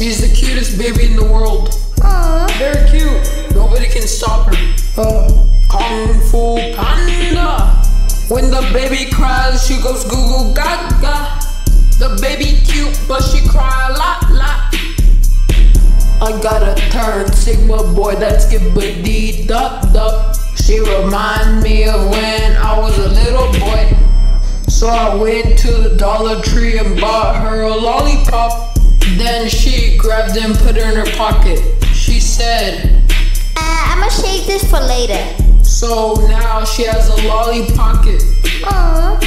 She's the cutest baby in the world. Aww. Very cute. Nobody can stop her. Uh, Kung Fu Panda. When the baby cries, she goes goo goo gaga. The baby cute, but she cry a lot, lot. I got a turn, Sigma boy, that's gibbity dup dup. She remind me of when I was a little boy. So I went to the Dollar Tree and bought her a lollipop. Then she grabbed it and put it in her pocket. She said, Uh, I'ma shave this for later. so now she has a lolly pocket. Aww.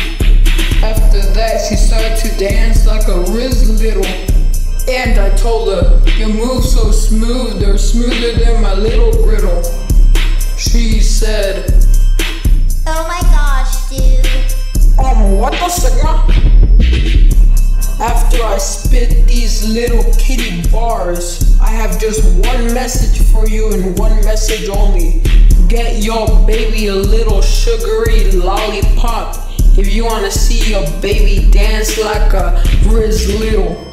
After that, she started to dance like a Riz Little. And I told her, You move so smooth, they're smoother than my little griddle. She said, Oh my gosh, dude. Um, what the Sigma? After I spit these little kitty bars, I have just one message for you and one message only. Get your baby a little sugary lollipop if you wanna see your baby dance like a Riz Little.